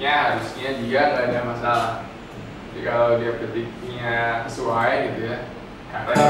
petiknya harusnya dia nggak ada masalah. Jadi kalau dia petiknya sesuai gitu ya karena